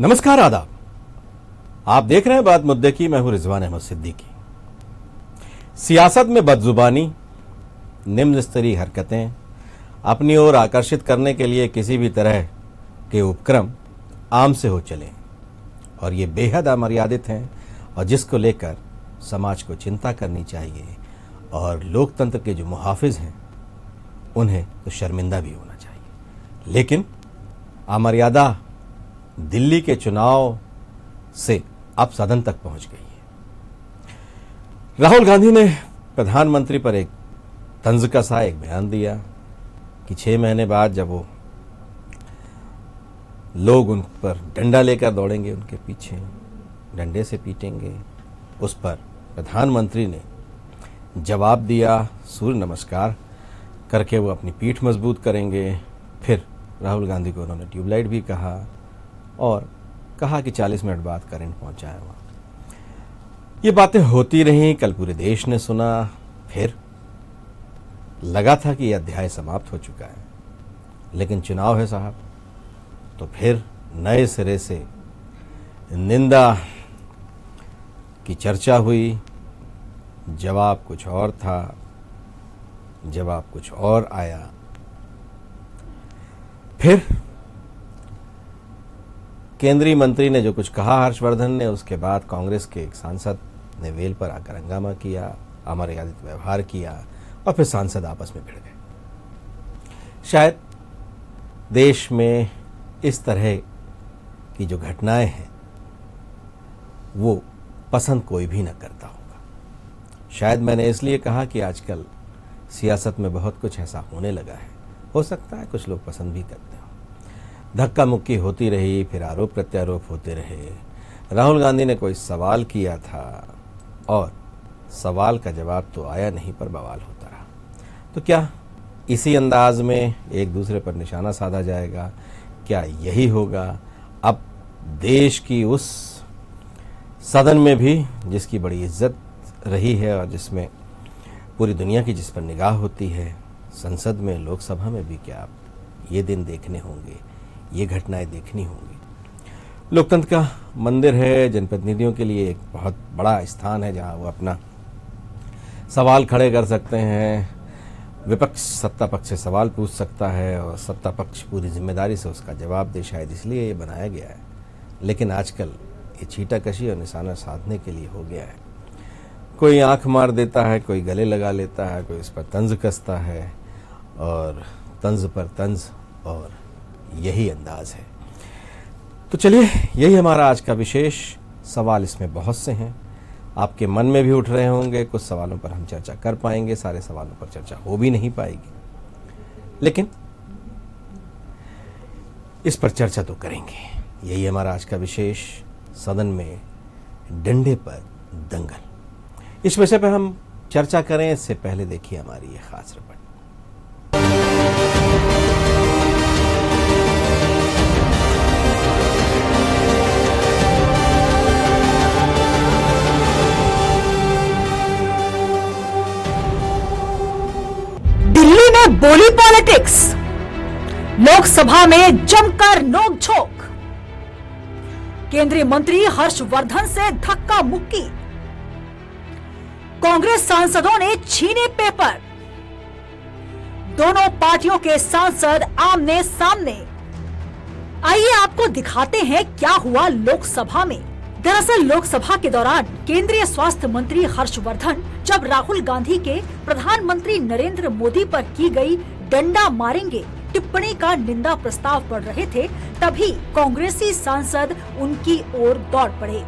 नमस्कार, आदाब। आप देख रहे हैं बात मुद्दे की, मैं हूँ रिजवान अहमद सिद्दीकी। सियासत में बदजुबानी, निम्न स्तरीय हरकतें, अपनी ओर आकर्षित करने के लिए किसी भी तरह के उपक्रम आम से हो चले, और ये बेहद अमर्यादित हैं, और जिसको लेकर समाज को चिंता करनी चाहिए, और लोकतंत्र के जो मुहाफिज हैं, उन्हें तो शर्मिंदा भी होना चाहिए। लेकिन अमर्यादा दिल्ली के चुनाव से अब सदन तक पहुँच गई है। राहुल गांधी ने प्रधानमंत्री पर एक तंज का सा एक बयान दिया कि छह महीने बाद जब वो लोग उन पर डंडा लेकर दौड़ेंगे, उनके पीछे डंडे से पीटेंगे, उस पर प्रधानमंत्री ने जवाब दिया, सूर्य नमस्कार करके वो अपनी पीठ मज़बूत करेंगे। फिर राहुल गांधी को उन्होंने ट्यूबलाइट भी कहा। और कहा कि 40 मिनट बाद करंट पहुँचा है वहाँ। ये बातें होती रहीं, कल पूरे देश ने सुना, फिर लगा था कि यह अध्याय समाप्त हो चुका है। लेकिन चुनाव है साहब तो फिर नए सिरे से निंदा की चर्चा हुई। जवाब कुछ और था, जवाब कुछ और आया। फिर केंद्रीय मंत्री ने जो कुछ कहा हर्षवर्धन ने, उसके बाद कांग्रेस के एक सांसद ने वेल पर आकर हंगामा किया अमर्यादित व्यवहार किया और फिर सांसद आपस में भिड़ गए। शायद देश में इस तरह की जो घटनाएँ हैं, वो पसंद कोई भी न करता होगा। शायद मैंने इसलिए कहा कि आजकल सियासत में बहुत कुछ ऐसा होने लगा है। हो सकता है कुछ लोग पसंद भी करते हो। धक्का मुक्की होती रही, फिर आरोप प्रत्यारोप होते रहे। राहुल गांधी ने कोई सवाल किया था और सवाल का जवाब तो आया नहीं, पर बवाल होता रहा। तो क्या इसी अंदाज में एक दूसरे पर निशाना साधा जाएगा? क्या यही होगा? अब देश की उस सदन में भी, जिसकी बड़ी इज़्ज़त रही है और जिसमें पूरी दुनिया की जिस पर निगाह होती है, संसद में, लोकसभा में भी क्या ये दिन देखने होंगे? ये घटनाएँ देखनी होंगी। लोकतंत्र का मंदिर है, जनप्रतिनिधियों के लिए एक बहुत बड़ा स्थान है, जहाँ वो अपना सवाल खड़े कर सकते हैं। विपक्ष, सत्ता पक्ष से सवाल पूछ सकता है और सत्ता पक्ष पूरी ज़िम्मेदारी से उसका जवाब दे, शायद इसलिए ये बनाया गया है। लेकिन आजकल ये छीटा कशी और निशाना साधने के लिए हो गया है। कोई आँख मार देता है, कोई गले लगा लेता है, कोई इस पर तंज कसता है और तंज पर तंज और यही अंदाज है। तो चलिए, यही हमारा आज का विशेष सवाल इसमें बहुत से हैं। आपके मन में भी उठ रहे होंगे, कुछ सवालों पर हम चर्चा कर पाएँगे, सारे सवालों पर चर्चा हो भी नहीं पाएगी। लेकिन इस पर चर्चा तो करेंगे। यही हमारा आज का विशेष सदन में डंडे पर दंगल। इस विषय पर हम चर्चा करें, इससे पहले देखिए हमारी ये खास रिपोर्ट। बोली पॉलिटिक्स। लोकसभा में जमकर नोकझोंक। केंद्रीय मंत्री हर्षवर्धन से धक्का मुक्की। कांग्रेस सांसदों ने छीने पेपर। दोनों पार्टियों के सांसद आमने सामने। आइए आपको दिखाते हैं क्या हुआ लोकसभा में। दरअसल लोकसभा के दौरान केंद्रीय स्वास्थ्य मंत्री हर्षवर्धन, जब राहुल गांधी के प्रधानमंत्री नरेंद्र मोदी पर की गई डंडा मारेंगे, टिप्पणी का निंदा प्रस्ताव पढ़ रहे थे, तभी कांग्रेसी सांसद उनकी ओर दौड़ पड़े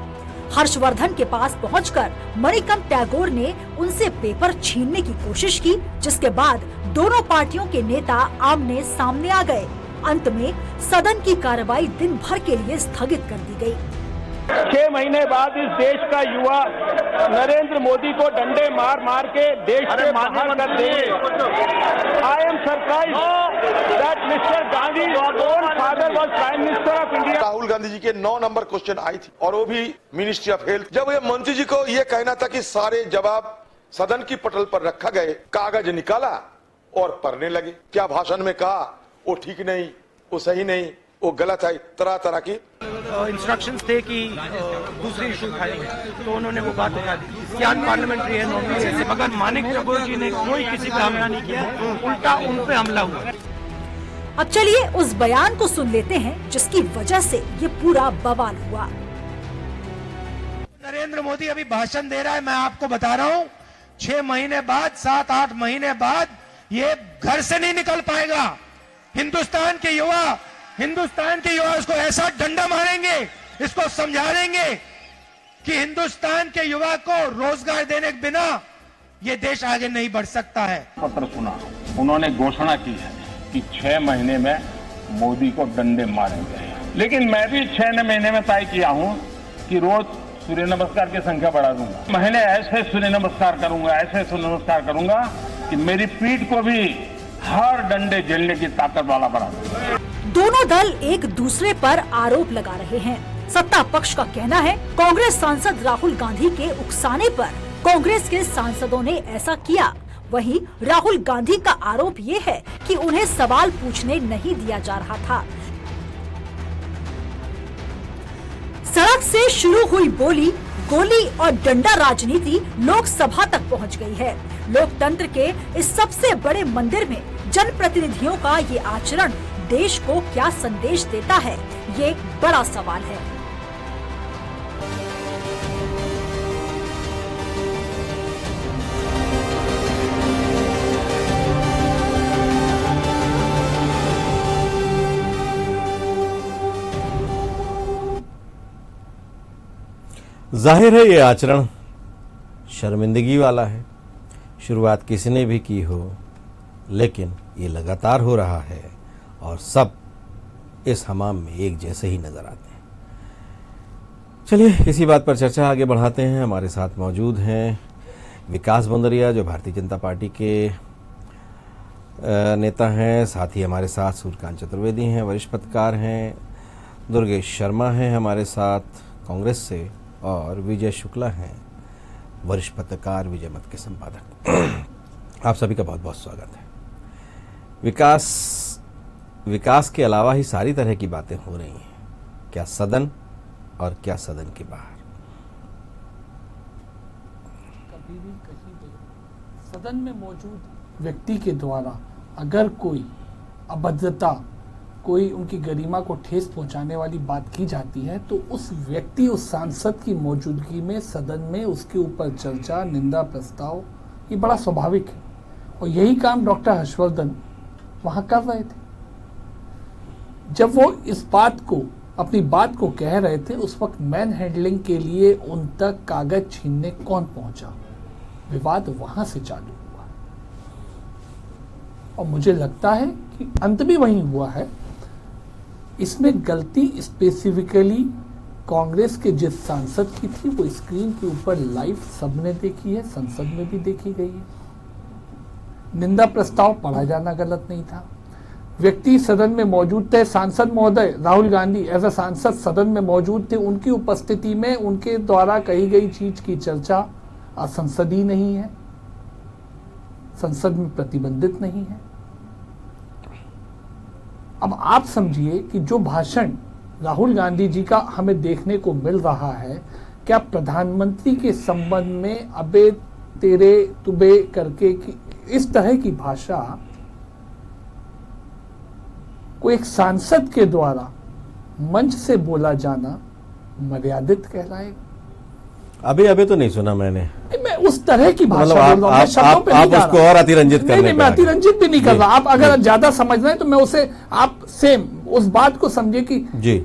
हर्षवर्धन के पास पहुंचकर मणिकम टैगोर ने उनसे पेपर छीनने की कोशिश की, जिसके बाद दोनों पार्टियों के नेता आमने सामने आ गए अंत में सदन की कार्रवाई दिन भर के लिए स्थगित कर दी गई। छह महीने बाद इस देश का युवा नरेंद्र मोदी को डंडे मार मार के देश से बाहर कर देंगे I am surprise that mister Gandhi own father was prime minister of India Rahul Gandhi ji के नौ नंबर क्वेश्चन आई थी और वो भी मिनिस्ट्री ऑफ़ हेल्थ जब ये मंत्री जी को ये कहना था कि सारे जवाब सदन की पटल पर रखा गए कागज़ निकाला और पढ़ने लगे। क्या भाषण में कहा वो ठीक नहीं वो सही नहीं वो गलत है तरह तरह की इंस्ट्रक्शंस थे कि दूसरी इशू उठानी है तो उन्होंने वो बात उठा दी। कि अनपार्लियामेंट्री है नॉर्मली ऐसे मगर मानिक ठाकुर जी ने कोई किसी पे हमला नहीं किया उल्टा उन पे हमला हुआ। अब चलिए उस बयान को सुन लेते हैं जिसकी वजह से ये पूरा बवाल हुआ। नरेंद्र मोदी अभी भाषण दे रहा है मैं आपको बता रहा हूँ छह महीने बाद सात आठ महीने बाद ये घर से नहीं निकल पाएगा। हिंदुस्तान के युवा हिंदुस्तान के युवा इसको ऐसा डंडा मारेंगे, इसको समझा देंगे कि हिंदुस्तान के युवा को रोज़गार देने के बिना ये देश आगे नहीं बढ़ सकता है। पत्र सुना। उन्होंने घोषणा की है कि छह महीने में मोदी को डंडे मारेंगे। लेकिन मैं भी छह महीने में तय किया हूँ कि रोज सूर्य नमस्कार की संख्या बढ़ा दूँगा। महीने ऐसे सूर्य नमस्कार करूँगा, ऐसे सूर्य नमस्कार करूँगा कि मेरी पीठ को भी हर डंडे झेलने की ताकत वाला बना दूँगा दोनों दल एक दूसरे पर आरोप लगा रहे हैं। सत्ता पक्ष का कहना है, कांग्रेस सांसद राहुल गांधी के उकसाने पर कांग्रेस के सांसदों ने ऐसा किया। वहीं राहुल गांधी का आरोप ये है कि उन्हें सवाल पूछने नहीं दिया जा रहा था। सड़क से शुरू हुई बोली, गोली और डंडा राजनीति लोकसभा तक पहुँच गई है। लोकतंत्र के इस सबसे बड़े मंदिर में जनप्रतिनिधियों का ये आचरण देश को क्या संदेश देता है? ये एक बड़ा सवाल है। ज़ाहिर है ये आचरण शर्मिंदगी वाला है। शुरुआत किसी ने भी की हो, लेकिन ये लगातार हो रहा है। और सब इस हमाम में एक जैसे ही नज़र आते हैं। चलिए, इसी बात पर चर्चा आगे बढ़ाते हैं। हमारे साथ मौजूद हैं विकास बंदरिया, जो भारतीय जनता पार्टी के नेता हैं। साथ ही हमारे साथ सूर्यकांत चतुर्वेदी हैं, वरिष्ठ पत्रकार हैं। दुर्गेश शर्मा हैं हमारे साथ, कांग्रेस से, और विजय शुक्ला हैं, वरिष्ठ पत्रकार विजय मत के संपादक। आप सभी का बहुत बहुत स्वागत है। विकास विकास के अलावा ही सारी तरह की बातें हो रही हैं। क्या सदन और क्या सदन के बाहर। कभी भी कहीं भी सदन में मौजूद व्यक्ति के द्वारा अगर कोई अभद्रता, कोई उनकी गरिमा को ठेस पहुँचाने वाली बात की जाती है तो उस व्यक्ति, उस सांसद की मौजूदगी में, सदन में उसके ऊपर चर्चा, निंदा, प्रस्ताव, ये बड़ा स्वाभाविक है। और यही काम डॉक्टर हर्षवर्धन वहाँ कर रहे थे। जब वो इस बात को, अपनी बात को कह रहे थे, उस वक्त मैन हैंडलिंग के लिए उन तक कागज़ छीनने कौन पहुँचा? विवाद वहाँ से चालू हुआ। और मुझे लगता है कि अंत भी वही हुआ है। इसमें गलती स्पेसिफिकली कांग्रेस के जिस सांसद की थी, वो स्क्रीन के ऊपर लाइव सबने देखी है, संसद में भी देखी गई है। निंदा प्रस्ताव पढ़ा जाना गलत नहीं था। व्यक्ति सदन में मौजूद थे। सांसद महोदय राहुल गांधी एज अ सांसद सदन में मौजूद थे। उनकी उपस्थिति में उनके द्वारा कही गई चीज़ की चर्चा असंसदीय नहीं है। संसद में प्रतिबंधित नहीं है। अब आप समझिए कि जो भाषण राहुल गांधी जी का हमें देखने को मिल रहा है, क्या प्रधानमंत्री के संबंध में अबे तेरे तुबे करके की इस तरह की भाषा को एक सांसद के द्वारा मंच से बोला जाना मर्यादित कहलाएगा अभी अभी तो नहीं सुना मैंने। मैं उस तरह की भाषा मतलब बोल रहा हूँ मैं आप- पे आप उसको और अतिरंजित नहीं नहीं मैं अतिरंजित भी नहीं कर रहा। आप अगर ज़्यादा समझ रहे हैं तो मैं उसे आप सेम उस बात को समझे कि जी।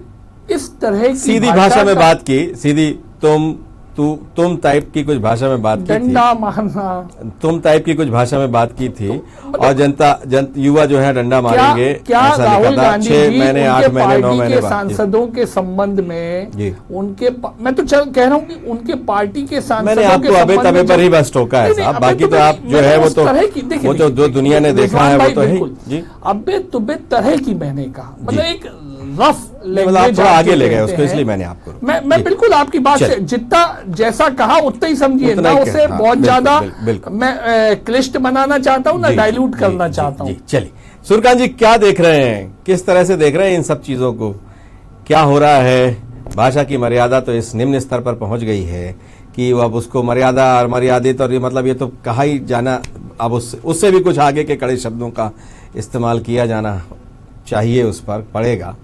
इस तरह की सीधी भाषा में बात की सीधी तुम तू तुम टाइप की कुछ भाषा में बात की थी। डंडा मारना। तुम टाइप की कुछ भाषा में बात की थी और जनता जन युवा जो है डंडा मतलब क्या मारेंगे क्या राहुल गांधी छह महीने आठ महीने नौ महीने। सांसदों के संबंध में उनके मैं तो चल कह रहा हूँ कि उनके पार्टी के सांसदों मैंने आपको अबे तबे पर ही बस टोका है साहब। बाकी तो आप जो है वो तो वो तो जो दुनिया ने देखा है वो तो है अबे तुबे तरह की मैंने कहा। मतलब एक रफ मतलब आप थोड़ा आगे ले गए उसको इसलिए मैंने आपको मैं मैं बिल्कुल आपकी बात से जितना जैसा कहा उतना ही समझिए। ना उसे हाँ, बहुत ज़्यादा। मैं क्लिष्ट बनाना चाहता हूँ ना डाइल्यूट करना चाहता हूँ। चलिए। सुरकांत जी क्या देख रहे हैं? किस तरह से देख रहे हैं इन सब चीज़ों को? क्या हो रहा है? भाषा की मर्यादा तो इस निम्न स्तर पर पहुँच गई है कि वो अब उसको मर्यादा और मर्यादित और ये मतलब ये तो कहा ही जाना अब उससे उससे भी कुछ आगे के कड़े शब्दों का इस्तेमाल किया जाना चाहिए उस पर पड़ेगा।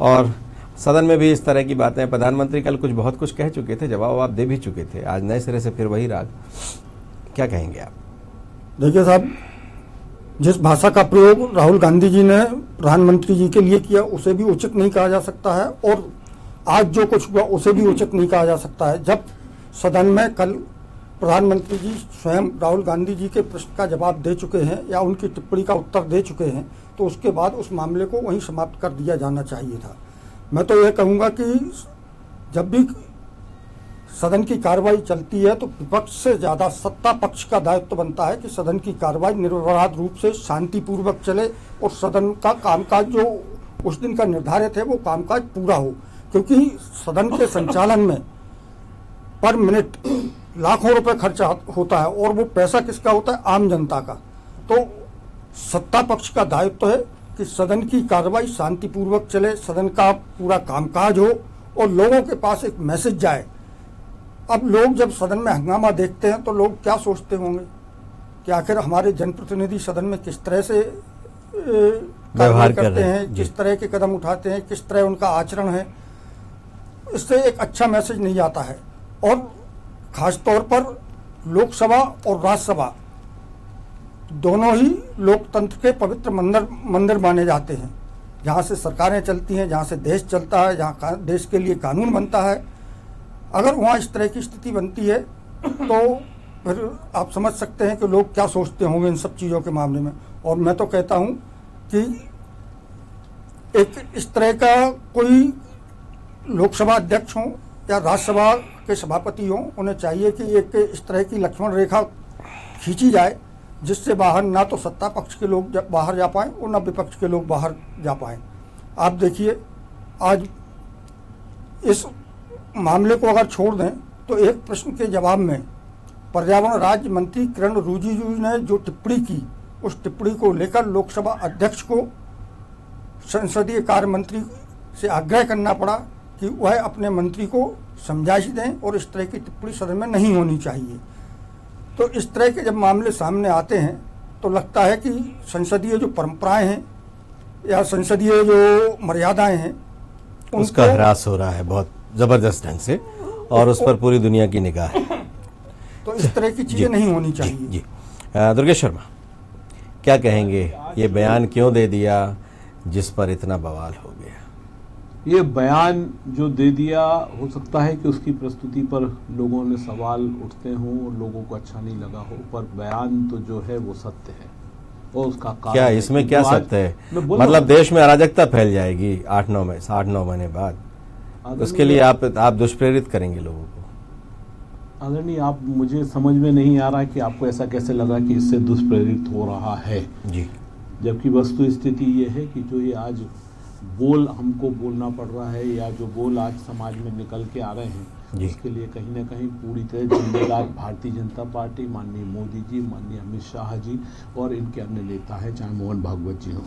और सदन में भी इस तरह की बातें प्रधानमंत्री कल कुछ बहुत कुछ कह चुके थे, जवाब आप दे भी चुके थे। आज नए सिरे से फिर वही राग। क्या कहेंगे आप? देखिए साहब, जिस भाषा का प्रयोग राहुल गांधी जी ने प्रधानमंत्री जी के लिए किया, उसे भी उचित नहीं कहा जा सकता है, और आज जो कुछ हुआ, उसे भी उचित नहीं कहा जा सकता है। जब सदन में कल प्रधानमंत्री जी स्वयं राहुल गांधी जी के प्रश्न का जवाब दे चुके हैं या उनकी टिप्पणी का उत्तर दे चुके हैं तो उसके बाद उस मामले को वहीं समाप्त कर दिया जाना चाहिए था। मैं तो यह कहूँगा कि जब भी सदन की कार्रवाई चलती है तो विपक्ष से ज़्यादा सत्ता पक्ष का दायित्व तो बनता है कि सदन की कार्रवाई निर्विवाद रूप से शांतिपूर्वक चले और सदन का कामकाज जो उस दिन का निर्धारित है, वो कामकाज पूरा हो। क्योंकि सदन के संचालन में पर मिनट लाखों रुपए खर्चा होता है और वो पैसा किसका होता है? आम जनता का। तो सत्ता पक्ष का दायित्व तो है कि सदन की कार्रवाई शांतिपूर्वक चले सदन का पूरा कामकाज हो और लोगों के पास एक मैसेज जाए। अब लोग जब सदन में हंगामा देखते हैं तो लोग क्या सोचते होंगे? कि आखिर हमारे जनप्रतिनिधि सदन में किस तरह से कर करते हैं, हैं। किस तरह के कदम उठाते हैं किस तरह उनका आचरण है इससे एक अच्छा मैसेज नहीं आता है। और खास तौर पर लोकसभा और राज्यसभा, दोनों ही लोकतंत्र के पवित्र मंदिर मंदिर माने जाते हैं। जहाँ से सरकारें चलती हैं, जहाँ से देश चलता है, जहाँ देश के लिए कानून बनता है। अगर वहाँ इस तरह की स्थिति बनती है तो फिर आप समझ सकते हैं कि लोग क्या सोचते होंगे इन सब चीज़ों के मामले में। और मैं तो कहता हूँ कि एक इस तरह का कोई लोकसभा अध्यक्ष हो या राज्यसभा के सभापति हों, उन्हें चाहिए कि एक इस तरह की लक्ष्मण रेखा खींची जाए, जिससे बाहर ना तो सत्ता पक्ष के लोग जा- बाहर जा पाएँ और ना विपक्ष के लोग बाहर जा पाएँ। आप देखिए, आज इस मामले को अगर छोड़ दें तो एक प्रश्न के जवाब में पर्यावरण राज्य मंत्री किरण रिजिजू ने जो टिप्पणी की, उस टिप्पणी को लेकर लोकसभा अध्यक्ष को संसदीय कार्य मंत्री से आग्रह करना पड़ा कि वह अपने मंत्री को समझाइश दें और इस तरह की टिप्पणी सदन में नहीं होनी चाहिए। तो इस तरह के जब मामले सामने आते हैं तो लगता है कि संसदीय जो परंपराएँ हैं या संसदीय जो मर्यादाएँ हैं उसका ह्रास हो रहा है बहुत ज़बरदस्त ढंग से और उस पर पूरी दुनिया की निगाह है। तो इस तरह की चीज़ें नहीं होनी चाहिए। जी। अ, दुर्गेश शर्मा क्या कहेंगे? ये बयान क्यों दे दिया जिस पर इतना बवाल हो ये बयान जो दे दिया हो सकता है कि उसकी प्रस्तुति पर लोगों ने सवाल उठते हों और लोगों को अच्छा नहीं लगा हो पर बयान तो जो है वो सत्य है। और उसका कारण क्या इसमें क्या सत्य है? मतलब देश में अराजकता फैल जाएगी आठ नौ में आठ नौ महीने बाद। उसके लिए आप आप दुष्प्रेरित करेंगे लोगों को। आदरणीय आप मुझे समझ में नहीं आ रहा कि आपको ऐसा कैसे लगा कि इससे दुष्प्रेरित हो रहा है। जी। जबकि वस्तु स्थिति ये है कि जो ये आज बोल हमको बोलना पड़ रहा है या जो बोल आज समाज में निकल के आ रहे हैं। उसके लिए कहीं ना कहीं पूरी तरह जिम्मेदार भारतीय जनता पार्टी माननीय मोदी जी माननीय अमित शाह जी और इनके अन्य नेता हैं चाहे मोहन भागवत जी हों।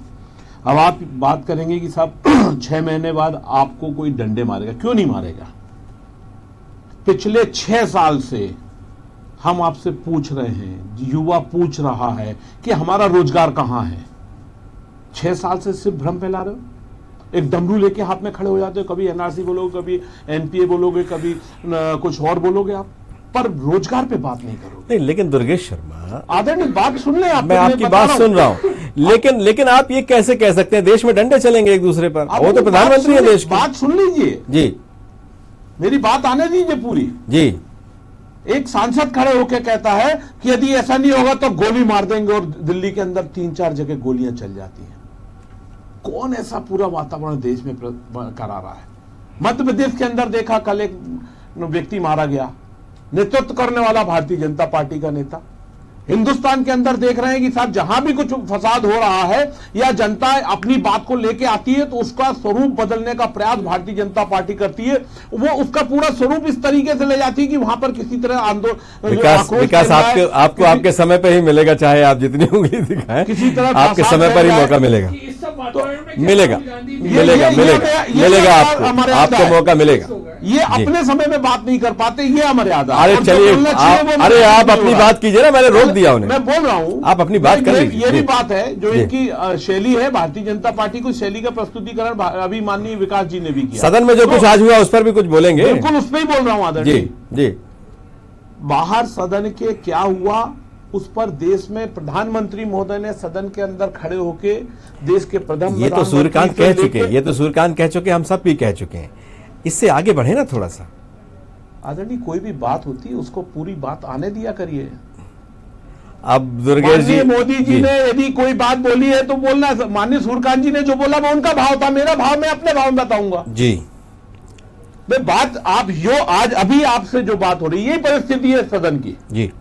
अब आप बात करेंगे कि साहब छह महीने बाद आपको कोई डंडे मारेगा? क्यों नहीं मारेगा? पिछले छह साल से हम आपसे पूछ रहे हैं युवा पूछ रहा है कि हमारा रोज़गार कहाँ है? छह साल से सिर्फ़ भ्रम फैला रहे हो? एक डमरू लेके हाथ में खड़े हो जाते हो। कभी एनआरसी बोलोगे कभी एनपीए बोलोगे कभी कुछ और बोलोगे आप। पर रोज़गार पे बात नहीं करोगे। नहीं लेकिन दुर्गेश शर्मा आदरणीय बात सुन ले आप मैं आपकी बात सुन रहा हूँ। लेकिन लेकिन आप ये कैसे कह सकते हैं? देश में डंडे चलेंगे एक दूसरे पर। वो तो प्रधानमंत्री है देश के। बात सुन लीजिए। जी। मेरी बात आने दीजिए पूरी। जी। एक सांसद खड़े होकर कहता है कि यदि ऐसा नहीं होगा तो गोली मार देंगे और दिल्ली के अंदर तीन चार जगह गोलियाँ चल जाती हैं। कौन ऐसा पूरा वातावरण देश में करा रहा है? मध्य प्रदेश के अंदर देखा, कल एक व्यक्ति मारा गया। नेतृत्व करने वाला भारतीय जनता पार्टी का नेता। हिंदुस्तान के अंदर देख रहे हैं कि साहब जहाँ भी कुछ फसाद हो रहा है या जनता अपनी बात को लेके आती है तो उसका स्वरूप बदलने का प्रयास भारतीय जनता पार्टी करती है। वो उसका पूरा स्वरूप इस तरीके से ले जाती है कि वहाँ पर किसी तरह आंदोलन विकास विकास आपके आपको आपके समय पर ही मिलेगा चाहे आप जितनी उंगली दिखाएँ। किसी तरह आपके समय पर ही मौका मिलेगा। में मिलेगा। मिलेगा मिलेगा। मिलेगा आपको। आपको मौका मिलेगा। ये अपने समय में बात नहीं कर पाते ये अमर्यादा अरे चलिए अरे आप अपनी बात कीजिए ना मैंने रोक दिया उन्हें। मैं बोल रहा हूँ। आप अपनी बात कर ये- भी बात है जो इनकी शैली है भारतीय जनता पार्टी को शैली का प्रस्तुतिकरण अभी माननीय विकास जी ने भी किया। सदन में जो तो कुछ आज हुआ उस पर भी कुछ बोलेंगे। बिल्कुल उस पर ही बोल रहा हूँ आदर जी जी। बाहर सदन के क्या हुआ उस पर देश में प्रधानमंत्री महोदय ने सदन के अंदर खड़े होके देश के प्रथम ये तो सूर्यकांत कह चुके हैं ये तो सूर्यकांत कह चुके हम सब भी कह चुके हैं। इससे आगे बढ़े ना थोड़ा सा। आदरणीय कोई भी बात होती है उसको पूरी बात आने दिया करिए। अब दुर्गेश जी मोदी जी जी। ने यदि कोई बात बोली है तो बोलना माननीय सूर्यकांत जी ने जो बोला वो उनका भाव था। मेरा भाव मैं अपने भाव में बताऊँगा। जी। मैं बात आप यो आज अभी आपसे जो बात हो रही है यही परिस्थिति है सदन की। जी।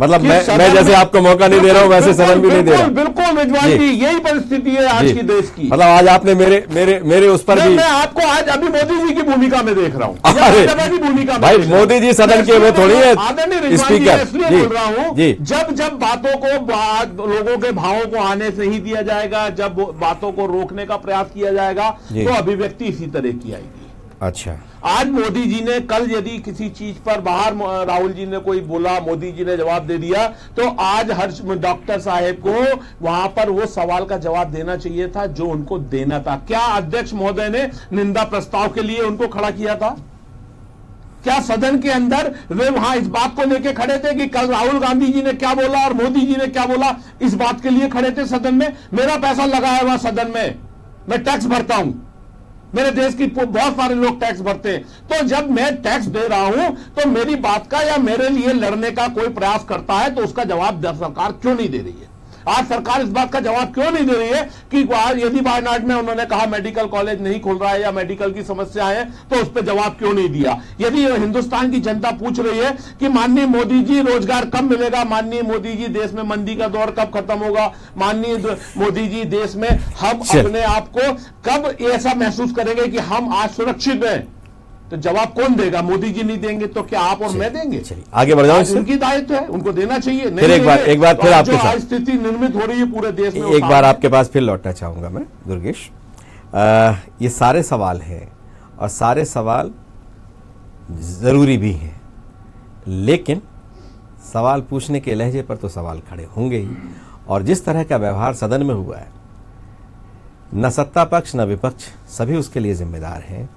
मतलब मैं मैं जैसे आपको मौका नहीं दे रहा हूँ वैसे सदन भी नहीं दे रहा बिल्कुल रिजवान जी। यही परिस्थिति है आज की देश की मतलब आज आपने मेरे मेरे मेरे उस पर भी मैं आपको आज अभी मोदी जी की भूमिका में देख रहा हूँ अरे, भूमिका में भाई। मोदी जी सदन के वो थोड़ी है स्पीकर। बोल रहा हूँ जी। जब जब बातों को लोगों के भावों को आने से ही दिया जाएगा जब बातों को रोकने का प्रयास किया जाएगा तो अभिव्यक्ति इसी तरह की आएगी अच्छा। आज मोदी जी ने कल यदि किसी चीज़ पर बाहर राहुल जी ने कोई बोला, मोदी जी ने जवाब दे दिया तो आज हर्ष डॉक्टर साहेब को वहाँ पर वो सवाल का जवाब देना चाहिए था, जो उनको देना था। क्या अध्यक्ष महोदय ने निंदा प्रस्ताव के लिए उनको खड़ा किया था? क्या सदन के अंदर वे वहाँ इस बात को लेकर खड़े थे कि कल राहुल गांधी जी ने क्या बोला और मोदी जी ने क्या बोला? इस बात के लिए खड़े थे सदन में। मेरा पैसा लगाया हुआ सदन में। मैं टैक्स भरता हूँ। मेरे देश की बहुत सारे लोग टैक्स भरते हैं। तो जब मैं टैक्स दे रहा हूँ तो मेरी बात का या मेरे लिए लड़ने का कोई प्रयास करता है तो उसका जवाब सरकार क्यों नहीं दे रही है? आज सरकार इस बात का जवाब क्यों नहीं दे रही है कि यदि वायनाड में उन्होंने कहा मेडिकल कॉलेज नहीं खोल रहा है या मेडिकल की समस्या है तो उस पर जवाब क्यों नहीं दिया? यदि हिंदुस्तान की जनता पूछ रही है कि माननीय मोदी जी रोज़गार कब मिलेगा? माननीय मोदी जी देश में मंदी का दौर कब खत्म होगा? माननीय मोदी जी देश में हम अपने आप को कब ऐसा महसूस करेंगे कि हम आज सुरक्षित हैं? तो जवाब कौन देगा? मोदी जी नहीं देंगे तो क्या आप और मैं देंगे? आगे बढ़ जाओ उनकी दायित्व है उनको देना चाहिए। नहीं फिर एक बार- एक बार तो फिर आज आपके साथ। स्थिति निर्मित हो रही है पूरे देश में एक बार आपके पास फिर लौटना चाहूँगा मैं दुर्गेश। ये सारे सवाल हैं और सारे सवाल ज़रूरी भी हैं। लेकिन सवाल पूछने के लहजे पर तो सवाल खड़े होंगे ही। और जिस तरह का व्यवहार सदन में हुआ है न सत्ता पक्ष न विपक्ष सभी उसके लिए जिम्मेदार हैं।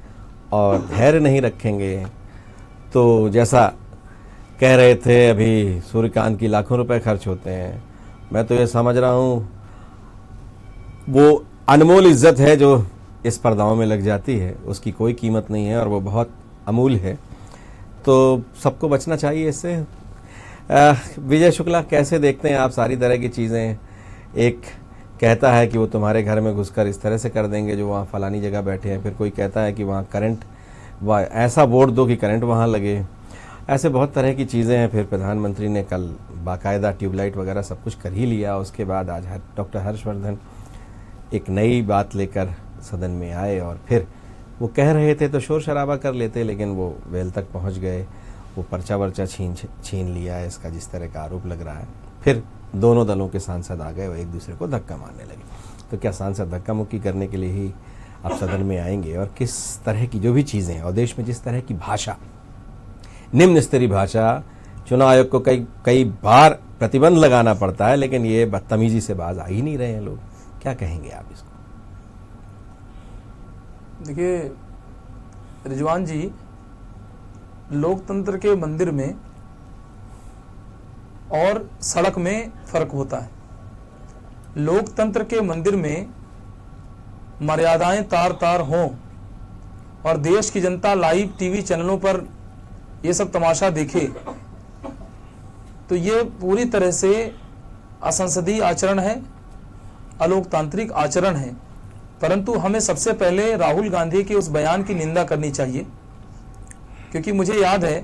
और धैर्य नहीं रखेंगे। तो जैसा कह रहे थे, अभी सूर्यकांत की लाखों रुपए खर्च होते हैं। मैं तो ये समझ रहा हूँ, वो अनमोल इज़्ज़त है जो इस पर्दाओं में लग जाती है। उसकी कोई कीमत नहीं है और वो बहुत अमूल है। तो सबको बचना चाहिए इससे। विजय शुक्ला, कैसे देखते हैं आप सारी तरह की चीज़ें? एक कहता है कि वो तुम्हारे घर में घुसकर इस तरह से कर देंगे जो वहाँ फलानी जगह बैठे हैं। फिर कोई कहता है कि वहाँ करंट ऐसा वोट दो कि करंट वहाँ लगे। ऐसे बहुत तरह की चीज़ें हैं। फिर प्रधानमंत्री ने कल बाकायदा ट्यूबलाइट वगैरह सब कुछ कर ही लिया। उसके बाद आज हर, डॉक्टर हर्षवर्धन एक नई बात लेकर सदन में आए और फिर वो कह रहे थे तो शोर शराबा कर लेते, लेकिन वो वेल तक पहुँच गए। वो पर्चा वर्चा छीन छीन लिया है। इसका जिस तरह का आरोप लग रहा है। फिर दोनों दलों के सांसद आ गए और एक दूसरे को धक्का मारने लगे। तो क्या सांसद धक्का मुक्की करने के लिए ही अब सदन में आएँगे? और किस तरह की जो भी चीज़ें हैं, और देश में जिस तरह की भाषा, निम्न स्तरीय भाषा, चुनाव आयोग को कई कई बार प्रतिबंध लगाना पड़ता है, लेकिन ये बदतमीजी से बाज आ ही नहीं रहे हैं लोग। क्या कहेंगे आप इसको? देखिए, रिजवान जी, लोकतंत्र के मंदिर में और सड़क में फ़र्क होता है। लोकतंत्र के मंदिर में मर्यादाएँ तार तार हों और देश की जनता लाइव टीवी चैनलों पर ये सब तमाशा देखे तो ये पूरी तरह से असंसदीय आचरण है, अलोकतांत्रिक आचरण है। परंतु हमें सबसे पहले राहुल गांधी के उस बयान की निंदा करनी चाहिए, क्योंकि मुझे याद है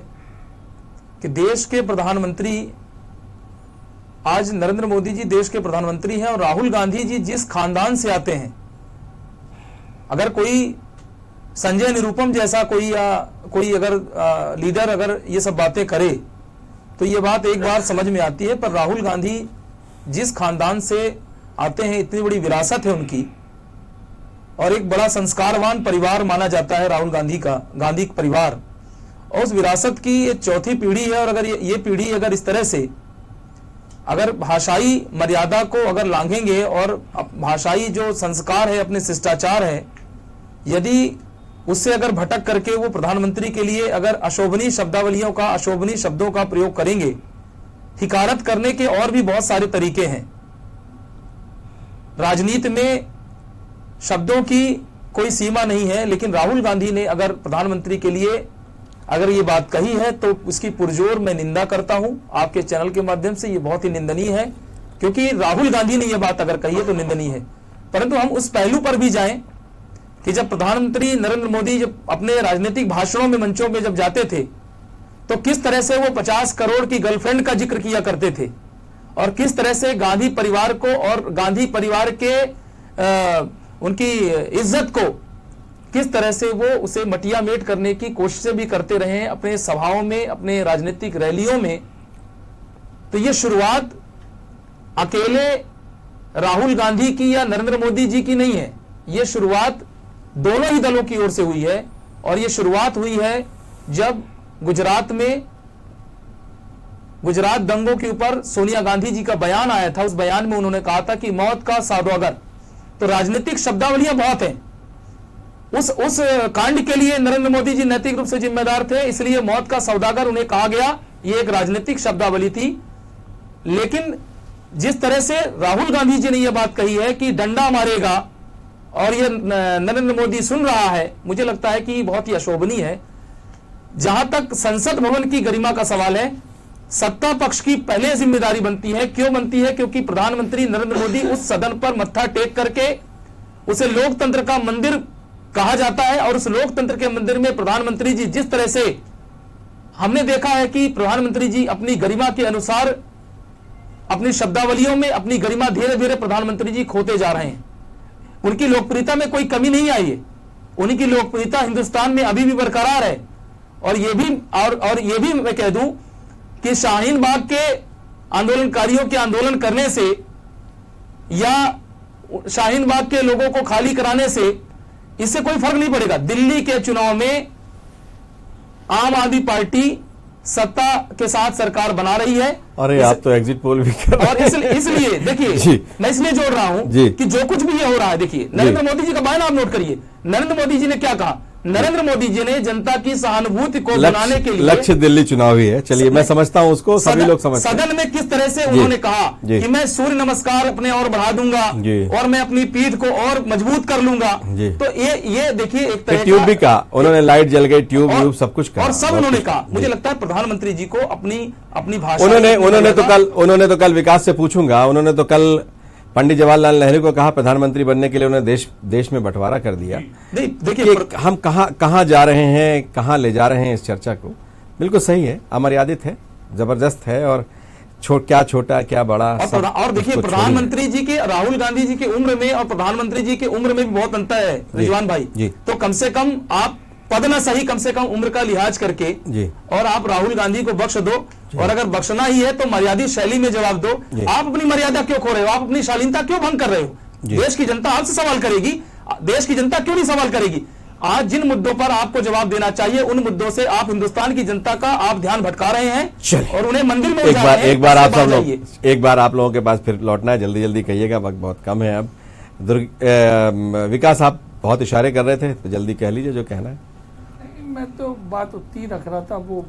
कि देश के प्रधानमंत्री आज नरेंद्र मोदी जी देश के प्रधानमंत्री हैं और राहुल गांधी जी जिस खानदान से आते हैं अगर कोई संजय निरूपम जैसा कोई या कोई अगर आ, लीडर अगर ये सब बातें करे तो ये बात एक बार समझ में आती है पर राहुल गांधी जिस खानदान से आते हैं इतनी बड़ी विरासत है उनकी और एक बड़ा संस्कारवान परिवार माना जाता है राहुल गांधी का गांधी परिवार और उस विरासत की ये चौथी पीढ़ी है और अगर ये, ये पीढ़ी अगर इस तरह से अगर भाषाई मर्यादा को अगर लांघेंगे और भाषाई जो संस्कार है, अपने शिष्टाचार है, यदि उससे अगर भटक करके वो प्रधानमंत्री के लिए अगर अशोभनीय शब्दावलियों का, अशोभनीय शब्दों का प्रयोग करेंगे, हिकारत करने के और भी बहुत सारे तरीके हैं। राजनीति में शब्दों की कोई सीमा नहीं है, लेकिन राहुल गांधी ने अगर प्रधानमंत्री के लिए अगर ये बात कही है तो उसकी पुरजोर मैं निंदा करता हूँ। आपके चैनल के माध्यम से ये बहुत ही निंदनीय है क्योंकि राहुल गांधी ने यह बात अगर कही है तो निंदनीय है। परंतु हम उस पहलू पर भी जाएँ कि जब प्रधानमंत्री नरेंद्र मोदी जब अपने राजनीतिक भाषणों में मंचों में जब जाते थे तो किस तरह से वो 50 करोड़ की गर्लफ्रेंड का ज़िक्र किया करते थे? और किस तरह से गांधी परिवार को और गांधी परिवार के अ, उनकी इज़्ज़त को किस तरह से वो उसे मटिया मेट करने की कोशिशें भी करते रहे हैं, अपने सभाओं में, अपने राजनीतिक रैलियों में? तो ये शुरुआत अकेले राहुल गांधी की या नरेंद्र मोदी जी की नहीं है। ये शुरुआत दोनों ही दलों की ओर से हुई है और ये शुरुआत हुई है जब गुजरात में, गुजरात दंगों के ऊपर सोनिया गांधी जी का बयान आया था। उस बयान में उन्होंने कहा था कि मौत का सौदागर तो राजनीतिक शब्दावलियाँ बहुत हैं। उस उस कांड के लिए नरेंद्र मोदी जी नैतिक रूप से जिम्मेदार थे, इसलिए मौत का सौदागर उन्हें कहा गया। ये एक राजनीतिक शब्दावली थी। लेकिन जिस तरह से राहुल गांधी जी ने यह बात कही है कि डंडा मारेगा और ये नरेंद्र मोदी सुन रहा है, मुझे लगता है कि बहुत ही अशोभनीय है। जहाँ तक संसद भवन की गरिमा का सवाल है, सत्ता पक्ष की पहले ज़िम्मेदारी बनती है। क्यों बनती है? क्योंकि प्रधानमंत्री नरेंद्र मोदी उस सदन पर मत्था टेक करके उसे लोकतंत्र का मंदिर कहा जाता है और उस लोकतंत्र के मंदिर में प्रधानमंत्री जी जिस तरह से हमने देखा है कि प्रधानमंत्री जी अपनी गरिमा के अनुसार अपनी शब्दावलियों में अपनी गरिमा धीरे धीरे प्रधानमंत्री जी खोते जा रहे हैं। उनकी लोकप्रियता में कोई कमी नहीं आई है। उनकी लोकप्रियता हिंदुस्तान में अभी भी बरकरार है। और ये भी, और और ये भी मैं कह दूँ कि शाहीन बाग के आंदोलनकारियों के आंदोलन करने से या शाहीन बाग के लोगों को खाली कराने से इससे कोई फ़र्क नहीं पड़ेगा। दिल्ली के चुनाव में आम आदमी पार्टी सत्ता के साथ सरकार बना रही है। अरे इस- आप तो एग्जिट पोल भी कर और। इसलिए इसलिए देखिए मैं इसलिए जोड़ रहा हूँ कि जो कुछ भी ये हो रहा है देखिए नरेंद्र मोदी जी का बयान आप नोट करिए। नरेंद्र मोदी जी ने क्या कहा? नरेंद्र मोदी जी ने जनता की सहानुभूति को बनाने के लिए लक्ष्य दिल्ली चुनावी है। चलिए मैं समझता हूँ उसको सभी लोग समझते हैं। सदन में किस तरह से उन्होंने कहा। कि मैं सूर्य नमस्कार अपने और बढ़ा दूँगा और मैं अपनी पीठ को और मज़बूत कर लूँगा। तो ये ये देखिए एक तरह ट्यूब भी कहा। उन्होंने लाइट जल गई ट्यूब व्यूब सब कुछ कहा। और सब उन्होंने कहा। मुझे लगता है प्रधानमंत्री जी को अपनी अपनी भाषा उन्होंने उन्होंने तो कल उन्होंने तो कल विकास से पूछूँगा। उन्होंने तो कल पंडित जवाहरलाल नेहरू को कहा प्रधानमंत्री बनने के लिए उन्होंने देश देश में बंटवारा कर दिया। नहीं देखिए कि हम कहाँ कहाँ जा रहे हैं कहाँ ले जा रहे हैं इस चर्चा को? बिल्कुल सही है अमर्यादित है ज़बरदस्त है और छो, क्या छोटा क्या बड़ा और, और देखिए प्रधानमंत्री जी के राहुल गांधी जी की उम्र में और प्रधानमंत्री जी की उम्र में भी बहुत अंतर है रिजवान भाई। जी। तो कम से कम आप पद न सही कम से कम उम्र का लिहाज करके जी। और आप राहुल गांधी को बख्श दो और अगर बख्शना ही है तो मर्यादित शैली में जवाब दो। आप अपनी मर्यादा क्यों खो रहे हो? आप अपनी शालीनता क्यों भंग कर रहे हो? देश की जनता आपसे सवाल करेगी। देश की जनता क्यों नहीं सवाल करेगी? आज जिन मुद्दों पर आपको जवाब देना चाहिए उन मुद्दों से आप हिंदुस्तान की जनता का आप ध्यान भटका रहे हैं और उन्हें मंदिर में एक बार एक बार आप सब लोग। एक बार आप लोगों के पास फिर लौटना है। जल्दी जल्दी कहिएगा वक्त बहुत कम है अब। दुर्ग विकास आप बहुत इशारे कर रहे थे तो जल्दी कह लीजिए जो कहना है। मैं तो बात उतनी रख रहा था वो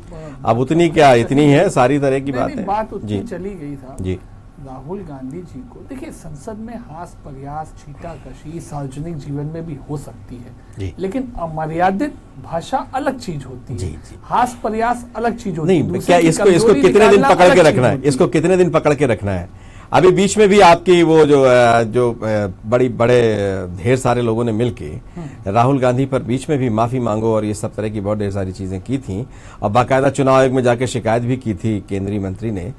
अब उतनी क्या इतनी है? सारी तरह की बात है बात। उतनी चली गई था। जी। राहुल गांधी जी को देखिए संसद में हास प्रयास छीटा कशी सार्वजनिक जीवन में भी हो सकती है। लेकिन अमर्यादित भाषा अलग चीज़ होती है। जी, जी। हास प्रयास अलग चीज़ होती है। नहीं क्या इसको इसको कितने दिन पकड़ के रखना है। इसको कितने दिन पकड़ के रखना है? अभी बीच में भी आपकी वो जो जो बड़ी बड़े ढेर सारे लोगों ने मिलके राहुल गांधी पर बीच में भी माफ़ी मांगो और ये सब तरह की बहुत ढेर सारी चीज़ें की थी। और बाकायदा चुनाव आयोग में जाके शिकायत भी की थी केंद्रीय मंत्री ने।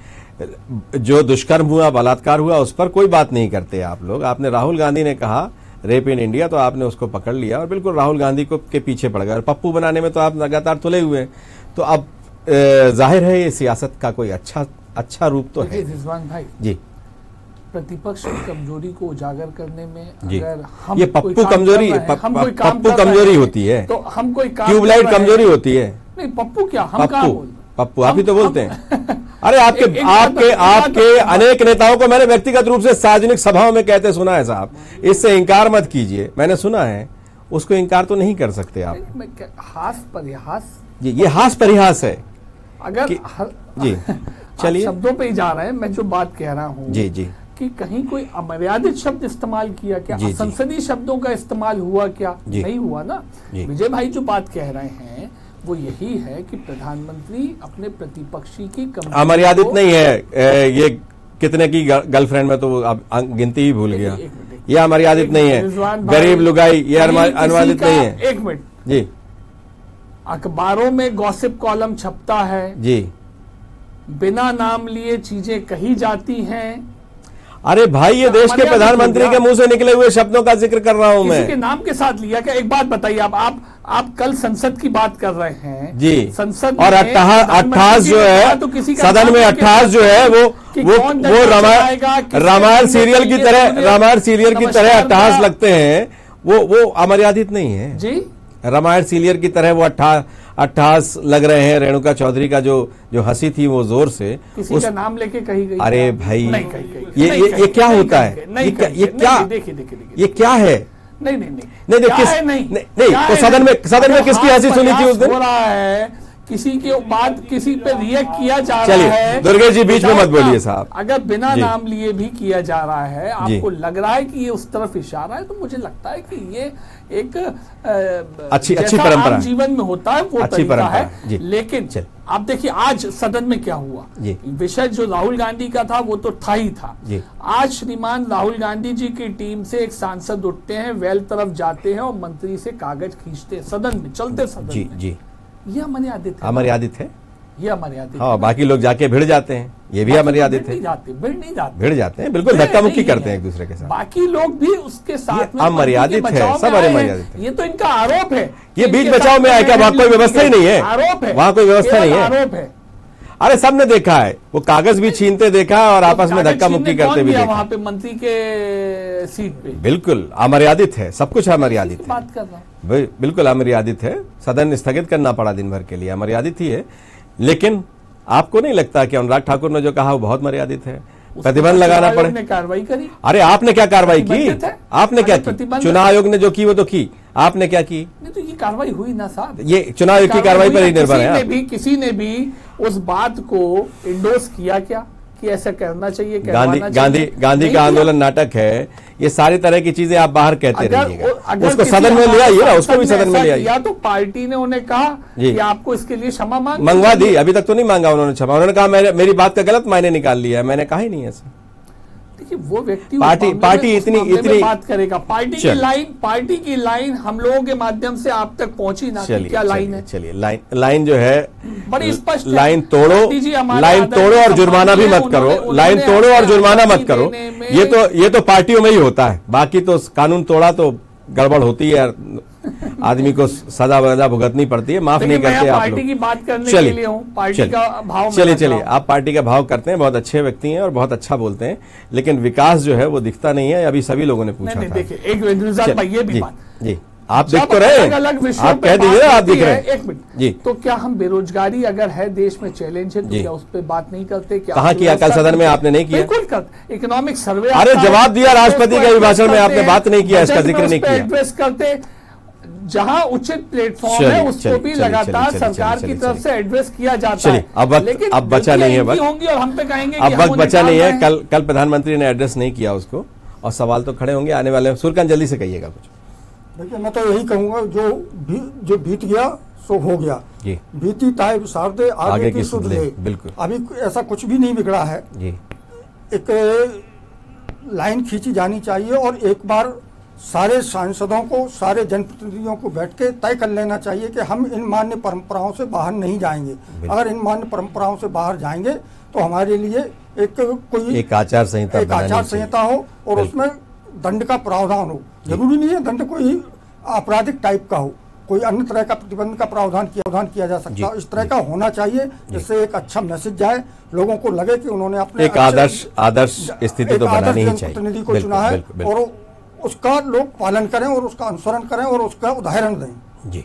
जो दुष्कर्म हुआ बलात्कार हुआ उस पर कोई बात नहीं करते आप लोग। आपने राहुल गांधी ने कहा रेप इन इंडिया तो आपने उसको पकड़ लिया और बिल्कुल राहुल गांधी को के पीछे पड़ गए। और पप्पू बनाने में तो आप लगातार तुले हुए हैं। तो अब ज़ाहिर है ये सियासत का कोई अच्छा अच्छा रूप तो है भाई जी। प्रतिपक्ष की कमज़ोरी को उजागर करने में अगर हम ये पप्पू कमजोरी- पप्पू कमज़ोरी होती है। तो हम कोई ट्यूबलाइट। कमज़ोरी होती है। नहीं पप्पू क्या? हम पप्पू पप्पू आप ही तो बोलते हैं। अरे आपके एक- एक आपके आपके अनेक नेताओं को मैंने व्यक्तिगत रूप से सार्वजनिक सभाओं में कहते सुना है साहब। इससे इंकार मत कीजिए। मैंने सुना है उसको इंकार तो नहीं कर सकते आप। हास परिहास? जी ये हास परिहास है अगर हर, जी चलिए। शब्दों पे ही जा रहे हैं मैं जो बात कह रहा हूँ। जी जी। कि कहीं कोई अमर्यादित शब्द इस्तेमाल किया क्या। संसदीय शब्दों का इस्तेमाल हुआ क्या? नहीं हुआ ना? विजय भाई जो बात कह रहे हैं वो यही है कि प्रधानमंत्री अपने प्रतिपक्षी की अमर्यादित नहीं है। ए, ये कितने की गर्लफ्रेंड में तो गिनती ही भूल गया। ये अमर्यादित नहीं है। गरीब लुगाई ये अनुवादित नहीं है। एक मिनट। जी। अखबारों में गॉसिप कॉलम छपता है। जी। बिना नाम लिए चीज़ें कही जाती हैं। अरे भाई ये तो देश के प्रधानमंत्री के। मुँह से निकले हुए शब्दों का ज़िक्र कर रहा हूँ किसी के मैं नाम के साथ लिया क्या एक बात बताइए आप आप आप कल संसद की बात कर रहे हैं जी। संसद और में अट्ठास जी है तो किसी सदन में लेके अट्ठास जो है वो वो वो रामायण रामायण सीरियल की तरह रामायण सीरियल की तरह अट्ठास लगते हैं। वो वो अमर्यादित नहीं है। जी। रामायण सीरियल की तरह वो अट्ठास अट्ठास लग रहे हैं रेणुका चौधरी का जो जो हँसी थी वो ज़ोर से किसी उस का नाम लेके कही गई अरे भाई नहीं कही गई। ये ये ये क्या होता है? ये क्या देखिए देखिए ये क्या है? नहीं नहीं नहीं। नहीं, नहीं, किस- नहीं। तो सदन में- सदन में किसकी हँसी सुनी थी उस दिन? हो रहा है किसी के बाद किसी पे रिएक्ट किया जा रहा है दुर्गेश जी, बीच में मत बोलिए साहब। अगर बिना नाम लिए भी किया जा रहा है आपको लग रहा है कि ये उस तरफ़ इशारा है तो मुझे लगता है कि ये एक अच्छी- अच्छी परंपरा जीवन में होता है वो अच्छी तरीका है। लेकिन आप देखिए आज सदन में क्या हुआ? विषय जो राहुल गांधी का था वो तो था ही था। आज श्रीमान राहुल गांधी जी की टीम से एक सांसद उठते हैं वेल तरफ़ जाते हैं और मंत्री से कागज़ खींचते हैं सदन में चलते सदन जी में। जी। ये अमर्यादित है। मर्यादित है। ये मर्यादित है। बाकी लोग जाके भिड़ जाते हैं। ये भी अमर्यादित है। भिड़ नहीं जाते। भिड़ जाते हैं बिल्कुल धक्का मुक्की करते हैं एक दूसरे के साथ। बाकी लोग भी उसके साथ में अमर्यादित है, सब आए हैं। अमर्यादित है। ये तो इनका आरोप है ये बीच बचाव में आए क्या? वहाँ कोई व्यवस्था ही नहीं है। आरोप है। वहाँ कोई व्यवस्था नहीं है। आरोप है। अरे सबने देखा है। वो कागज़ भी छीनते देखा और आपस में धक्का मुक्की करते भी देखा। वहाँ पे मंत्री के सीट पे? बिल्कुल अमर्यादित है सब कुछ अमर्यादित है। बात कर रहा बिल्कुल अमर्यादित है। सदन स्थगित करना पड़ा दिन भर के लिए अमर्यादित ही है। लेकिन आपको नहीं लगता कि अनुराग ठाकुर ने जो कहा वो बहुत मर्यादित है? प्रतिबंध लगाना पड़े। कार्रवाई करी। अरे आपने क्या कार्रवाई की? आपने क्या की? चुनाव आयोग ने जो की वो तो की। आपने क्या की? नहीं तो ये कार्रवाई हुई ना साहब। ये चुनाव आयोग की कार्रवाई पर ही निर्भर है ने आप। भी किसी ने भी उस बात को इंडोर्स किया क्या? कि ऐसा करना चाहिए गांधी गांधी? गांधी का आंदोलन नाटक है। ये सारी तरह की चीज़ें आप बाहर कहते रहिएगा। उसको सदन में ले आइए ना उसको भी सदन में ले आइए या तो पार्टी ने उन्हें कहा कि आपको इसके लिए क्षमा मांग मंगवा दी अभी तक तो नहीं मांगा उन्होंने क्षमा। उन्होंने कहा मेरी बात का गलत मायने निकाल लिया है। मैंने कहा ही नहीं ऐसा। देखिए वो व्यक्ति पार्टी- पार्टी इतनी- इतनी- बात करेगा। पार्टी की लाइन पार्टी की लाइन हम लोगों के माध्यम से आप तक पहुँची ना चलिए क्या लाइन है? चलिए। लाइन लाइन जो है बड़ी स्पष्ट लाइन तोड़ो लाइन तोड़ो और जुर्माना भी मत करो। लाइन तोड़ो और जुर्माना मत करो। ये तो ये तो पार्टियों में ही होता है। बाकी तो कानून तोड़ा तो गड़बड़ होती है आदमी को सजा वजा भुगतनी पड़ती है माफ़ नहीं करते आप पार्टी की बात करने के चलिए, लिए हूँ पार्टी चलिए, का भाव चलिए चलिए आप पार्टी का भाव करते हैं बहुत अच्छे व्यक्ति हैं और बहुत अच्छा बोलते हैं लेकिन विकास जो है वो दिखता नहीं है अभी सभी लोगों ने पूछा देखिए एक ये भी बात। जी। आप देख तो रहे अलग हैं आप कह दीजिए आप दिख रहे हैं। एक मिनट। जी। तो क्या हम बेरोजगारी अगर है देश में चैलेंज है तो क्या उस पर बात नहीं करते? क्या कहा किया? कल सदन में आपने नहीं किया? बिल्कुल इकोनॉमिक सर्वे अरे जवाब दिया राष्ट्रपति के अभिभाषण में, आपने बात नहीं किया, इसका ज़िक्र नहीं किया। एड्रेस करते जहाँ उचित प्लेटफॉर्म है उसको भी लगातार सरकार की तरफ़ से एड्रेस किया जाता है। अब वक्त- लेकिन अब बचा नहीं है वक्त। होंगी और हम पे कहेंगे अब वक्त बचा नहीं है। कल कल प्रधानमंत्री ने एड्रेस नहीं किया उसको और सवाल तो खड़े होंगे आने वाले सूर्यकांत जल्दी से कहिएगा कुछ। देखिए मैं तो यही कहूँगा जो भी जो बीत गया सो हो गया। बीती ताए शारदे आगे, आगे की सुध ले बिल्कुल। अभी ऐसा कुछ भी नहीं बिगड़ा है। जी। एक लाइन खींची जानी चाहिए और एक बार सारे सांसदों को सारे जनप्रतिनिधियों को बैठ के तय कर लेना चाहिए कि हम इन मान्य परंपराओं से बाहर नहीं जाएँगे। अगर इन मान्य परंपराओं से बाहर जाएँगे तो हमारे लिए एक कोई एक आचार संहिता एक आचार संहिता हो और उसमें दंड का प्रावधान हो। ज़रूरी नहीं है दंड कोई आपराधिक टाइप का हो। कोई अन्य तरह का प्रतिबंध का प्रावधान किया प्रावधान किया जा सकता है। इस तरह का होना चाहिए जिससे एक अच्छा मैसेज जाए लोगों को लगे कि उन्होंने अपने एक आदर्श आदर्श स्थिति तो बनानी ही चाहिए। जनप्रतिनिधि को चुना है। और उसका लोग पालन करें और उसका अनुसरण करें और उसका उदाहरण दें। जी।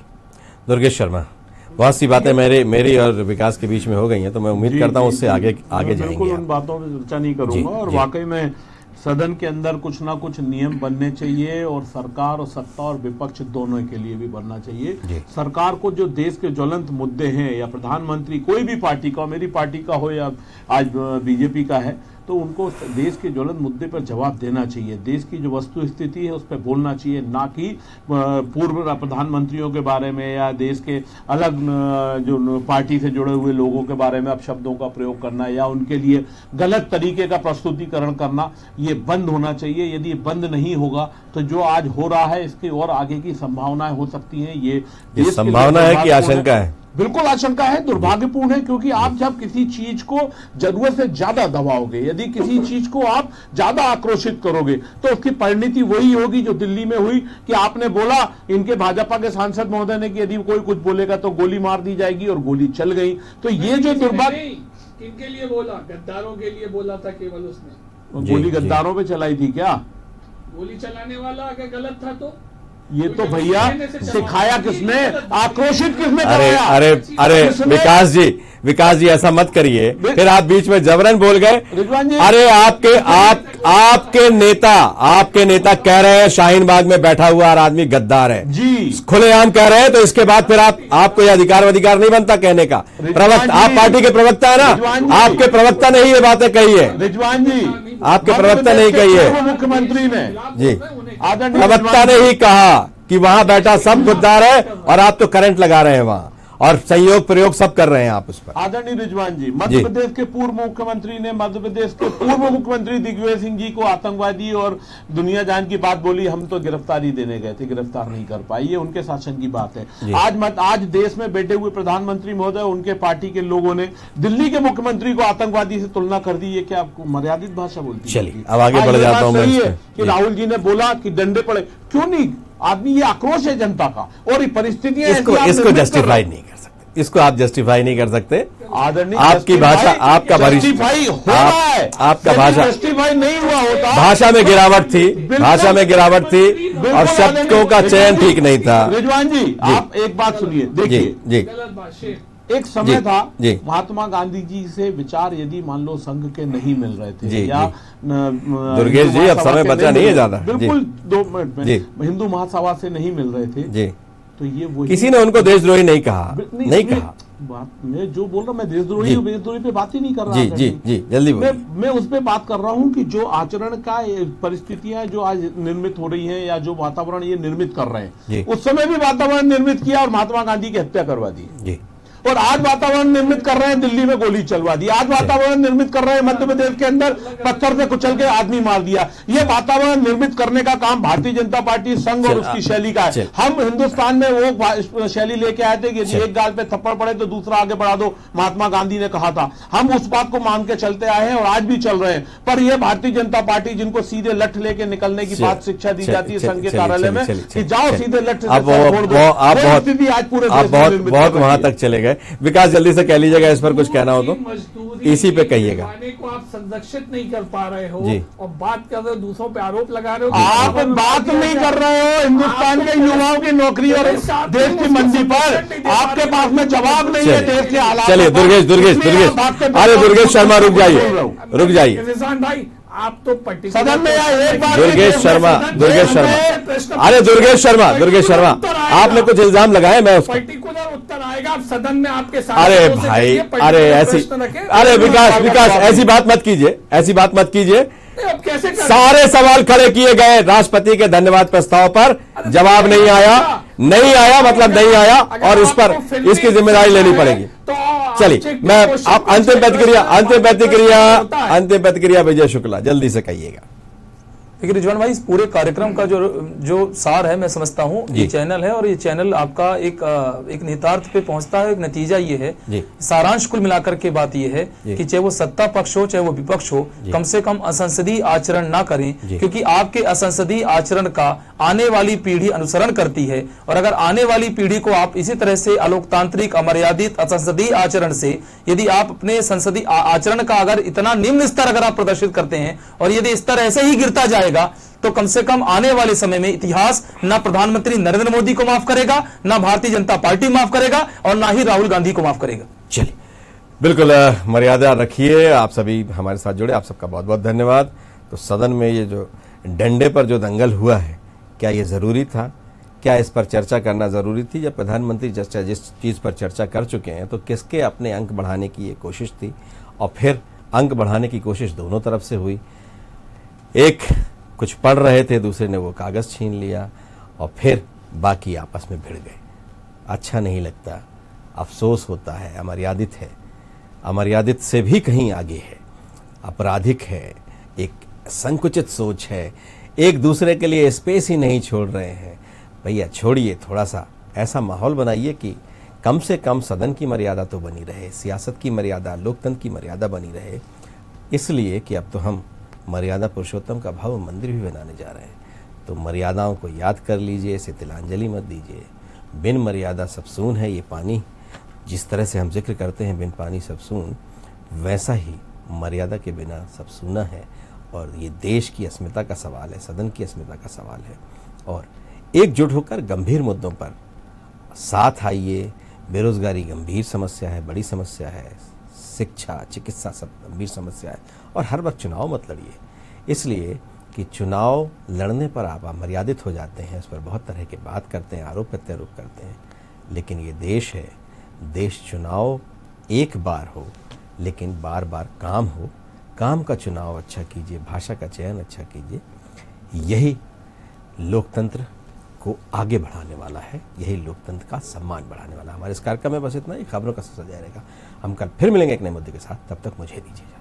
दुर्गेश शर्मा बहुत सी बातें मेरे मेरी और विकास के बीच में हो गई हैं तो मैं उम्मीद करता हूँ उससे आगे आगे जाएँगे बिल्कुल उन बातों पे चर्चा नहीं करूँगा और वाकई में सदन के अंदर कुछ ना कुछ नियम बनने चाहिए और सरकार और सत्ता और विपक्ष दोनों के लिए भी बनना चाहिए। सरकार को जो देश के ज्वलंत मुद्दे हैं या प्रधानमंत्री कोई भी पार्टी का मेरी पार्टी का हो या आज बीजेपी का है तो उनको देश के ज्वलंत मुद्दे पर जवाब देना चाहिए। देश की जो वस्तु स्थिति है उस पर बोलना चाहिए ना कि पूर्व प्रधानमंत्रियों के बारे में या देश के अलग जो पार्टी से जुड़े हुए लोगों के बारे में अपशब्दों का प्रयोग करना या उनके लिए गलत तरीके का प्रस्तुतिकरण करना ये बंद होना चाहिए। यदि बंद नहीं होगा तो जो आज हो रहा है इसकी और आगे की संभावनाएँ हो सकती हैं। ये ये संभावना है कि आशंका है। बिल्कुल आशंका है दुर्भाग्यपूर्ण है क्योंकि आप जब किसी चीज़ को ज़रूरत से ज़्यादा दबाओगे यदि किसी चीज़ को आप ज़्यादा आक्रोशित करोगे तो उसकी परिणति वही होगी जो दिल्ली में हुई कि आपने बोला इनके भाजपा के सांसद महोदय ने कि यदि कोई कुछ बोलेगा तो गोली मार दी जाएगी और गोली चल गई। तो ये जो दुर्भाग्य किनके लिए बोला गद्दारों के लिए बोला था केवल उसने। गोली गद्दारों पे चलाई थी क्या? गोली चलाने वाला अगर गलत था तो? ये तो भैया सिखाया किसने? आक्रोशित किसने अरे कराया? अरे अरे विकास जी विकास जी ऐसा मत करिए। फिर आप बीच में जबरन बोल गए। अरे आपके आप आपके नेता आपके नेता कह रहे हैं शाहीन बाग में बैठा हुआ और आदमी गद्दार है। जी। खुलेआम कह रहे हैं तो इसके बाद फिर आप आपको यह अधिकार अधिकार नहीं बनता कहने का। प्रवक्ता आप पार्टी के प्रवक्ता है ना? आपके प्रवक्ता ने ही ये बातें कही है। रिजवान जी। आपके प्रवक्ता ने ही कही है। मुख्यमंत्री ने। जी। प्रवक्ता ने ही कहा। कि वहाँ बैठा सब गुद्दार है और आप तो करंट लगा रहे हैं वहाँ। और संयोग प्रयोग सब कर रहे हैं आप उस पर। आदरणीय रिजवान जी मध्य प्रदेश के पूर्व मुख्यमंत्री ने मध्य प्रदेश के पूर्व मुख्यमंत्री दिग्विजय सिंह जी को आतंकवादी और दुनिया जान की बात बोली हम तो गिरफ्तारी देने गए थे गिरफ़्तार नहीं कर पाई ये उनके शासन की बात है। आज मत आज देश में बैठे हुए प्रधानमंत्री महोदय उनके पार्टी के लोगों ने दिल्ली के मुख्यमंत्री को आतंकवादी से तुलना कर दी ये क्या आपको मर्यादित भाषा बोलती है? चलिए, अब आगे बढ़ जाता। कि राहुल जी ने बोला कि डंडे पड़े क्यों नहीं? आदमी ये आक्रोश है जनता का। और ये परिस्थितियाँ इसको इसको जस्टिफाई नहीं कर सकते। इसको आप जस्टिफाई नहीं कर सकते। आदरणीय आपकी भाषा आपका हो आप- आपका भाषा जस्टिफाई नहीं हुआ होता भाषा में गिरावट थी। भाषा में गिरावट थी और शब्दों का चयन ठीक नहीं था। रिजवान जी आप एक बात सुनिए देखिए। जी एक समय जी, था जी। महात्मा गांधी जी से विचार यदि मान लो संघ के नहीं मिल रहे थे जी, या दुर्गेश जी, अब समय बचा नहीं है ज़्यादा। बिल्कुल दो मिनट में हिंदू महासभा से नहीं मिल रहे थे जी। तो ये वही किसी ने उनको देशद्रोही नहीं कहा नहीं, नहीं कहा। बात मैं जो बोल रहा हूँ मैं देशद्रोही देशद्रोही पे बात ही नहीं कर रहा जी जी जी जल्दी मैं मैं उस पर बात कर रहा हूँ कि जो आचरण का परिस्थितियाँ जो आज निर्मित हो रही हैं या जो वातावरण ये निर्मित कर रहे हैं उस समय भी वातावरण निर्मित किया और महात्मा गांधी की हत्या करवा दी। जी। और आज वातावरण निर्मित कर रहे हैं दिल्ली में गोली चलवा दी। आज वातावरण निर्मित कर रहे हैं मध्य प्रदेश के अंदर पत्थर से कुचल के आदमी मार दिया। ये वातावरण निर्मित करने का काम भारतीय जनता पार्टी संघ और उसकी शैली का है। हम हिंदुस्तान में वो शैली लेके आए थे कि यदि एक गाल पे थप्पड़ पड़े तो दूसरा आगे बढ़ा दो महात्मा गांधी ने कहा था। हम उस बात को मान के चलते आए हैं और आज भी चल रहे हैं। पर यह भारतीय जनता पार्टी जिनको सीधे लठ लेके निकलने की बात शिक्षा दी जाती है संघ के कार्यालय में कि जाओ सीधे लठ आप बहुत पूरे बहुत वहाँ तक चले गए। विकास जल्दी से कह लीजिएगा इस पर कुछ कहना हो तो। इसी पे कहिएगा। को आप संरक्षित नहीं कर पा रहे हो जी। और बात कर रहे हो दूसरों पे आरोप लगा रहे हो आप बात नहीं कर रहे हो हिंदुस्तान के युवाओं की नौकरी और देश की मंदी पर आपके पास में जवाब नहीं है देश के हालात चलिए दुर्गेश दुर्गेश दुर्गेश। अरे दुर्गेश शर्मा रुक जाइए। रुक जाइए। किसान भाई आप तो पट्टी सदन में एक बार दुर्गेश शर्मा दुर्गेश शर्मा। अरे दुर्गेश शर्मा दुर्गेश शर्मा आपने कुछ इल्ज़ाम लगाए? मैं उसको पर्टिकुलर उत्तर आएगा आप सदन में आपके साथ अरे भाई अरे ऐसी अरे विकास विकास ऐसी बात मत कीजिए ऐसी बात मत कीजिए। कैसे सारे सवाल खड़े किए गए राष्ट्रपति के धन्यवाद प्रस्ताव पर। जवाब नहीं आया। नहीं आया मतलब नहीं आया और इस पर इसकी ज़िम्मेदारी लेनी पड़ेगी। चलिए मैं आप अंतिम प्रतिक्रिया अंतिम प्रतिक्रिया अंतिम प्रतिक्रिया विजय शुक्ला जल्दी से कहिएगा। देखिए रिजवान भाई इस पूरे कार्यक्रम का जो जो सार है मैं समझता हूँ ये चैनल है और ये चैनल आपका एक एक निहितार्थ पे पहुँचता है एक नतीजा ये है। सारांश कुल मिलाकर के बात ये है कि चाहे वो सत्ता पक्ष हो चाहे वो विपक्ष हो कम से कम असंसदीय आचरण ना करें क्योंकि आपके असंसदीय आचरण का आने वाली पीढ़ी अनुसरण करती है। और अगर आने वाली पीढ़ी को आप इसी तरह से अलोकतांत्रिक अमर्यादित असंसदीय आचरण से यदि आप अपने संसदीय आचरण का अगर इतना निम्न स्तर अगर आप प्रदर्शित करते हैं और यदि स्तर ऐसे ही गिरता जाएगा तो कम से कम आने वाले समय में इतिहास ना प्रधानमंत्री नरेंद्र मोदी को माफ़ करेगा, ना भारतीय जनता पार्टी माफ़ करेगा, और ना ही राहुल गांधी को माफ़ करेगा। चलिए। बिल्कुल मर्यादा रखिए, आप सभी हमारे साथ जुड़े, आप सबका बहुत बहुत धन्यवाद। तो सदन में ये जो डंडे पर जो दंगल हुआ है, क्या ये ज़रूरी था? क्या इस पर चर्चा करना ज़रूरी थी? जब प्रधानमंत्री चर्चा जिस चीज़ पर चर्चा कर चुके हैं तो किसके अपने अंक बढ़ाने की ये कोशिश थी? और फिर अंक बढ़ाने की कोशिश दोनों तरफ़ से हुई। एक कुछ पढ़ रहे थे, दूसरे ने वो कागज़ छीन लिया और फिर बाकी आपस में भिड़ गए। अच्छा नहीं लगता। अफसोस होता है, अमर्यादित है। अमर्यादित से भी कहीं आगे है। आपराधिक है। एक संकुचित सोच है। एक दूसरे के लिए स्पेस ही नहीं छोड़ रहे हैं। भैया, छोड़िए थोड़ा सा ऐसा माहौल बनाइए कि कम से कम सदन की मर्यादा तो बनी रहे, सियासत की मर्यादा, लोकतंत्र की मर्यादा बनी रहे। इसलिए कि अब तो हम मर्यादा पुरुषोत्तम का भव्य मंदिर भी बनाने जा रहे हैं। तो मर्यादाओं को याद कर लीजिए, इसे तिलांजलि मत दीजिए। बिन मर्यादा सब सून है ये पानी। जिस तरह से हम ज़िक्र करते हैं बिन पानी सब सून, वैसा ही मर्यादा के बिना सब सूना है। और ये देश की अस्मिता का सवाल है, सदन की अस्मिता का सवाल है। और एकजुट होकर गंभीर मुद्दों पर साथ आइए। बेरोजगारी गंभीर समस्या है, बड़ी समस्या है। शिक्षा, चिकित्सा सब गंभीर समस्या है और हर वक्त चुनाव मत लड़िए। इसलिए कि चुनाव लड़ने पर आप मर्यादित हो जाते हैं उस पर बहुत तरह की बात करते हैं, आरोप प्रत्यारोप करते हैं। लेकिन ये देश है, देश चुनाव एक बार हो, लेकिन बार बार काम हो। काम का चुनाव अच्छा कीजिए, भाषा का चयन अच्छा कीजिए। यही लोकतंत्र को आगे बढ़ाने वाला है। यही लोकतंत्र का सम्मान बढ़ाने वाला हमारे इस कार्यक्रम में बस इतना ही। खबरों का सिलसिला रहेगा। हम कल फिर मिलेंगे एक नए मुद्दे के साथ। तब तक मुझे दीजिए।